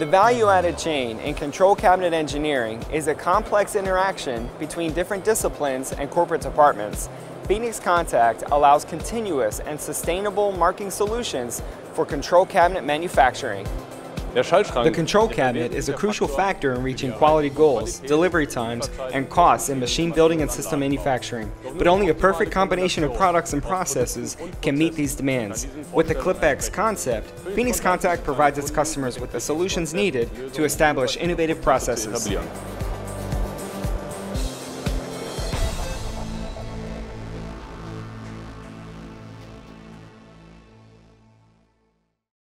The value-added chain in control cabinet engineering is a complex interaction between different disciplines and corporate departments. Phoenix Contact allows continuous and sustainable marking solutions for control cabinet manufacturing. The control cabinet is a crucial factor in reaching quality goals, delivery times, and costs in machine building and system manufacturing. But only a perfect combination of products and processes can meet these demands. With the ClipX concept, Phoenix Contact provides its customers with the solutions needed to establish innovative processes.